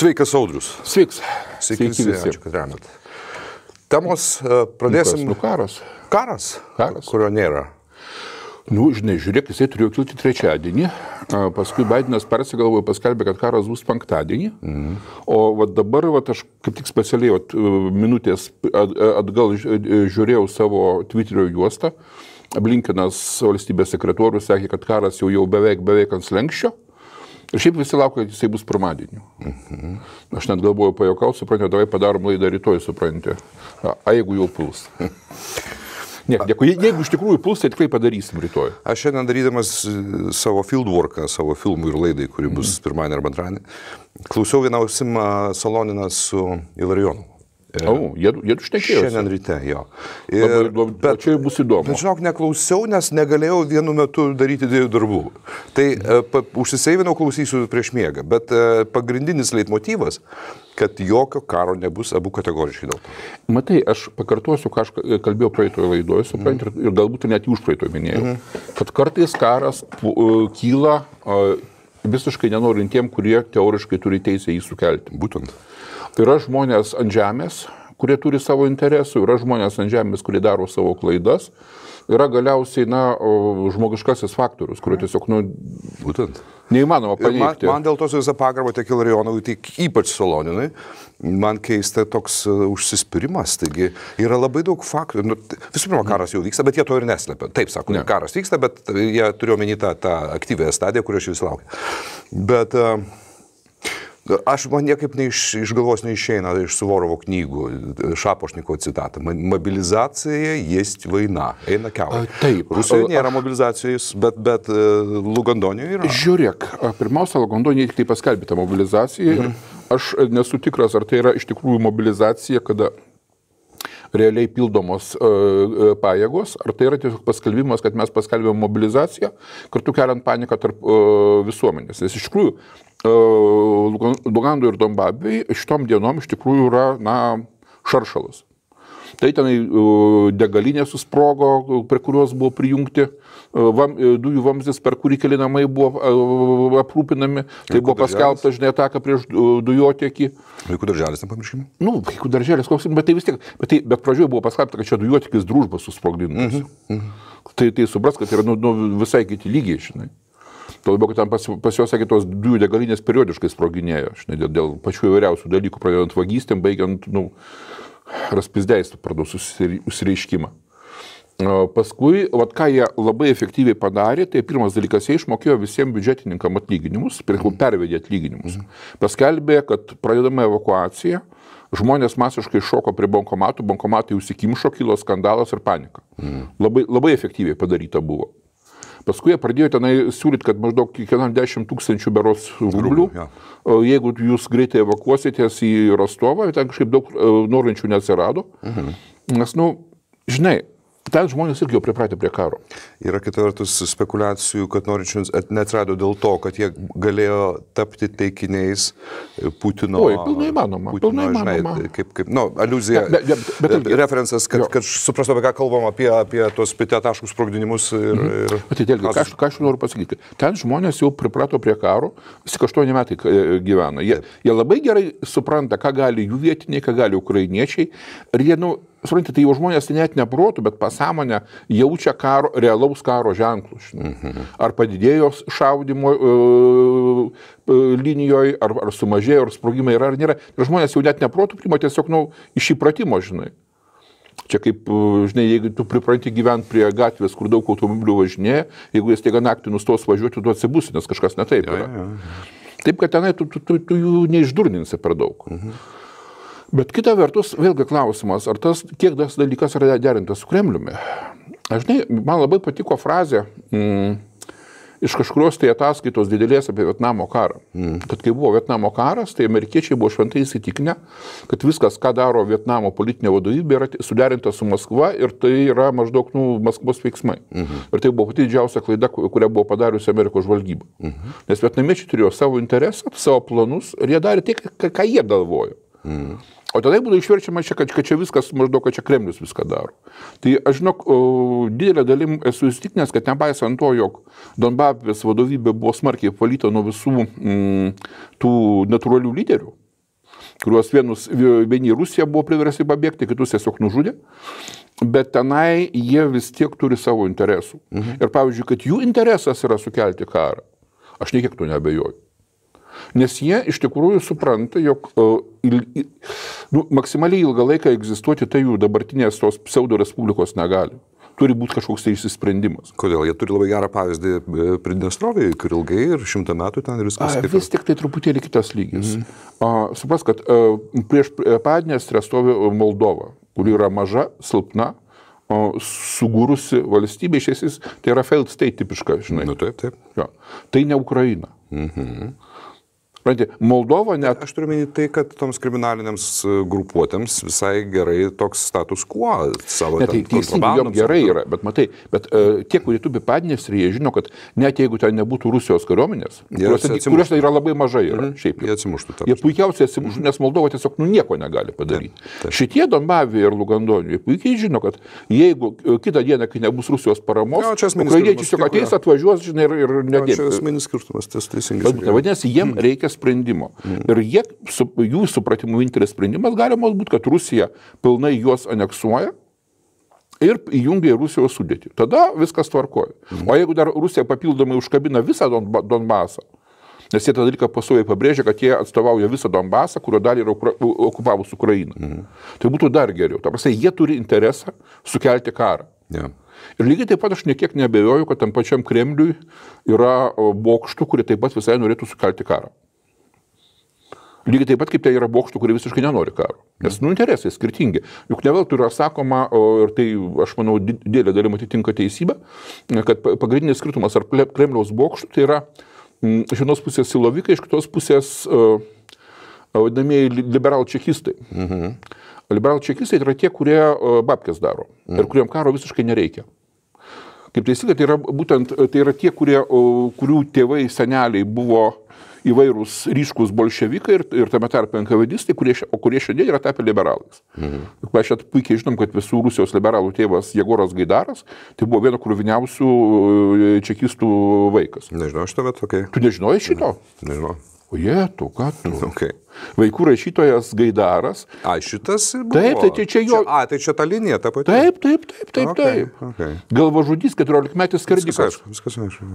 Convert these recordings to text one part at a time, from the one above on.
Sveikas, Audrius. Sveiks. Sveiki visi. Ačiū, kad remet. Temos e, pradėsim. Nu, karas. Karas. Karas. Kurio nėra. Nu, žinai, žiūrėk, jisai turėjo kilti trečiadienį, paskui Bidenas persigalvojo, paskelbė, kad karas bus penktadienį, mm. o vat dabar vat, aš kaip tik specialiai vat, minutės at- atgal ž- žiūrėjau savo Twitterio juostą, Blinkinas valstybės sekretorius sakė, kad karas jau, jau beveik, beveik ant slengščio. Ir šiaip visi laukia, kad jisai bus pirmadienį. Mhm. Aš net galvoju, pajokau, suprantate, davai padarom laidą rytoj, suprantate. A, jeigu jau puls. Ne, dėkui. Je- Jeigu iš tikrųjų puls, tai tikrai padarysim rytoj. Aš šiandien darydamas e, savo fieldworką, savo filmų ir laidai, kuri bus Mhm. pirmadienį arba antradienį, klausiau vieną ausimą Saloniną su Ilarionu. O, jie, jie užtekėjo. Šiandien ryte, jo. Labai, labai, čia bus įdomu. Bet žinok, neklausiau, nes negalėjau vienu metu daryti dviejų darbų. Tai e, pa, užsiseivinau, klausysiu prieš miegą. Bet e, pagrindinis leitmotyvas, kad jokio karo nebus abu kategoriškai dėl to. Matai, aš pakartosiu, ką aš kalbėjau praeitoje laidoje, suprantate, Mhm. ir, ir galbūt net už praeitoje minėjau, kad kartais karas e, kyla e, visiškai nenorintiem, kurie teoriškai turi teisę jį sukelti. Būtent. Yra žmonės ant žemės, kurie turi savo interesų, yra žmonės ant žemės, kurie daro savo klaidas, yra galiausiai, na, žmogiškasis faktorius, kurio tiesiog, nu, Būtent. Neįmanoma Ir man, paneigti. man dėl to su visą pagarbą tiek Ilarijonovui, tiek ypač Saloninui, man keista toks uh, užsispyrimas. Taigi yra labai daug faktų. Nu, visų pirma, karas jau vyksta, bet jie to ir neslepia. Taip sako, Ne. karas vyksta, bet jie turiu omeny tą, tą aktyvėją stadiją, kurio aš vis laukiu. Bet uh, Aš man niekaip neiš, iš galvos neišeina iš Suvorovo knygų, Šapošniko citatą. Mobilizacija jest vaina. Eina keurai. A, taip. Rusijoje nėra mobilizacijos, bet, bet uh, Lugandonijoje yra. Žiūrėk, pirmiausia, Lagondonė tik tai paskelbė tą mobilizaciją ir aš e, nesu tikras, ar tai yra iš tikrųjų mobilizacija, kada realiai pildomos e, e, pajėgos, ar tai yra tiesiog paskelbimas, kad mes paskelbėm mobilizaciją, kartu keliant paniką tarp e, visuomenės. Nes iš tikrųjų, Lugandui ir Dombabijai šitom dienom iš tikrųjų yra, na, šaršalas. Tai tenai degalinė susprogo, prie kurios buvo prijungti vam, e, dujų vamzdis, per kurį keli namai buvo aprūpinami. Tai buvo darželis? paskelbta, žinai, ataka prieš dujotiekį. Vaikų darželis, nepamirškime. Nu, vaikų darželis, koks, bet tai vis tiek, bet, tai, bet pradžioje buvo paskelbta, kad čia dujotikis družba susprogdintas. Mm -hmm. Tai, tai supras, kad yra nu, nu, visai kiti lygiai, žinai. Tuo labiau, kad ten pas, pas juos, sakė, tos dujų degalinės periodiškai sproginėjo, žinai, dėl, dėl pačių įvairiausių dalykų, pradedant vagystėm, baigiant, nu, raspizdeistų, pradau susireiškimą. O Paskui, vat, ką jie labai efektyviai padarė, tai pirmas dalykas, jie išmokėjo visiems biudžetininkam atlyginimus, per- pervedė atlyginimus. Paskelbė, kad pradedama evakuacija, žmonės masiškai šoko prie bankomatų, bankomatai užsikimšo, kilo skandalas ir panika. Labai, labai efektyviai padaryta buvo. Paskui jie pradėjo tenai siūlyti, kad maždaug kiekvienam 10 tūkstančių beros rublių, o jeigu jūs greitai evakuositės į Rostovą, ten kažkaip daug e, norinčių neatsirado. Nes, nu, žinai, ten žmonės irgi jau pripratę prie karo. Yra kita vertus spekulacijų, kad norinčių neatsirado dėl to, kad jie galėjo tapti taikiniais Putino. Oi, pilnai įmanoma, Putino, pilnai žinai, įmanoma. tai kaip, kaip, nu, aluzija. Ne, bet- bet- bet referencas, kad, Jo. kad suprastų, apie ką kalbam, apie, apie tuos pitetaškus sprogdinimus ir... ir Bet tai vėlgi, ką ką aš noriu pasakyti, ten žmonės jau priprato prie karo, vis tik 8 metai e, gyvena. Jie, jie labai gerai supranta, ką gali jų vietiniai, ką gali ukrainiečiai. Ir jie, nu, suprantate, tai jau žmonės net neprotų, bet pasąmonę jaučia karo, realaus karo ženklus. žinai. Ar padidėjo šaudimo e, linijoje, ar, ar sumažėjo, ar sprogimai yra, ar nėra. Ir žmonės jau net neprotų prima tiesiog, nu, iš įpratimo, žinai. Čia kaip, uh, žinai, jeigu tu pripranti gyventi prie gatvės, kur daug automobilių važinėja, jeigu jis teigia naktį nustos važiuoti, tu atsibusi, nes kažkas netaip yra. Ja, ja, Taip, kad tenai tu, tu, tu, tu jų neišdurninsi per daug. Mhm. Bet kita vertus, vėlgi klausimas, ar tas, kiek tas dalykas yra derintas su Kremliumi. Aš žinai, man labai patiko frazė mm, iš kažkurios tai ataskaitos didelės apie Vietnamo karą. Mm. Kad kai buvo Vietnamo karas, tai amerikiečiai buvo šventai įsitikinę, kad viskas, ką daro Vietnamo politinė vadovybė, yra suderinta su Maskva ir tai yra maždaug nu, Maskvos veiksmai. Mhm. Ir tai buvo pati didžiausia klaida, ku- kurią buvo padariusi Amerikos žvalgyba. Mhm. Nes vietnamiečiai turėjo savo interesą, savo planus ir jie darė tai, ką, jie galvojo. Mhm. O tada būtų išverčiama čia, kad, kad čia viskas maždaug, kad čia Kremlius viską daro. Tai aš žinok, o, didelė dalim esu įstikinęs, kad nepaisant to, jog Donbapės vadovybė buvo smarkiai valyta nuo visų mm, tų natūralių lyderių, kuriuos vienus, vieni į Rusiją buvo priversti pabėgti, kitus tiesiog nužudė. Bet tenai jie vis tiek turi savo interesų. Mhm. Ir pavyzdžiui, kad jų interesas yra sukelti karą, aš niekiek to nebejoju. Nes jie iš tikrųjų supranta, jog uh, il, il, nu, maksimaliai ilgą laiką egzistuoti tai jų dabartinės tos pseudo respublikos negali turi būti kažkoks tai išsisprendimas. Kodėl? Jie turi labai gerą pavyzdį e, Pridnestrovėje, kur ilgai ir šimtą metų ten ir viskas. A, vis tik tai truputėlį kitas lygis. Mhm. A, supras, kad a, prieš Padnestrę stovi Moldova, kuri yra maža, silpna, sugūrusi valstybė, iš esmės, tai yra failed state tipiška, žinai. Nu, taip, taip. Jo. Tai ne Ukraina. Mhm. Pradė, Moldova net. Aš turiu minėti tai, kad toms kriminaliniams e, grupuotėms visai gerai toks status quo savo. Ne, tai teisingai, jom gerai yra, bet matai, bet uh, tie, kurie tubi Padnestrėje, žino, kad net jeigu ten nebūtų Rusijos kariuomenės, kurios, tai yra labai mažai, yra, mhm. šiaip. Jie atsimuštų. Jie puikiausiai atsimuštų, nes Moldova tiesiog nu, nieko negali padaryti. Taip, taip. Šitie Donbavija ir Lugandonijai puikiai žino, kad jeigu e, kitą dieną, kai nebus Rusijos paramos, ukrainiečiai tiesiog ateis, atvažiuos, žinai, ir, ir nedės. Tai esminis skirtumas, tas teisingai. Vadinasi, jiem mm. reikia sprendimo. Mm. Ir jie, su, jų supratimu, vienintelis sprendimas galimas būti, kad Rusija pilnai juos aneksuoja ir įjungia į Rusijos sudėtį. Tada viskas tvarkoja. O jeigu dar Rusija papildomai užkabina visą Donba, Donbasą, nes jie tą dalyką pasoviai pabrėžia, kad jie atstovauja visą Donbasą, kurio dalį yra okupavus Ukrainą. Mm. Tai būtų dar geriau. Ta prasme, jie turi interesą sukelti karą. Yeah. Ir lygiai taip pat aš niekiek nebejoju, kad tam pačiam Kremliui yra bokštų, kurie taip pat visai norėtų sukelti karą. Lygiai taip pat kaip tai yra bokštų, kurie visiškai nenori karo. Nes, nu, interesai skirtingi. Juk ne veltui yra sakoma, ir tai, aš manau, didelė dalim atitinka teisybę, kad pagrindinis skirtumas ar Kremliaus bokštų tai yra iš vienos pusės silovikai, iš kitos pusės uh, vadinamieji liberal čekistai. Mhm. Liberal čekistai tai yra tie, kurie uh, babkės daro mhm. ir kuriem karo visiškai nereikia. Kaip teisingai, tai yra būtent tai yra tie, kurie, uh, kurių tėvai, seneliai buvo įvairūs ryškus bolševikai ir, ir tame tarpe NKVDistai, kurie, o kurie šiandien yra tapę liberalais. Mhm. Mes čia puikiai žinom, kad visų Rusijos liberalų tėvas Jegoras Gaidaras, tai buvo vieno kruviniausių e, čekistų vaikas. Nežinau, aš tave tokia. Tu nežinojai šito? Nežinau. O jie, tu ką tu? Okay. Vaikų rašytojas Gaidaras. A, šitas. Buvo. Taip, tai, tai čia jo. Čia, a, tai čia ta linija, ta pati. Taip, taip, taip, taip. Okay, taip. okay. Galva žudys 14 metais kardikas. Viskas aišku, viskas aišku.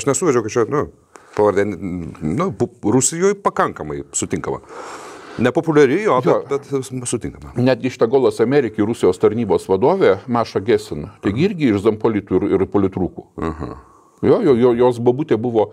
Aš nesuvedžiau, kad čia, nu, pavardė, nu, Rusijoje pakankamai sutinkama. Nepopuliari jo, jo. bet, bet sutinkama. Netgi Štagolas Amerikai Rusijos tarnybos vadovė Maša Gesin, taigi irgi iš Zampolitų ir, ir Politrūkų. Uh -huh. Jo, jo, jo, jos babutė buvo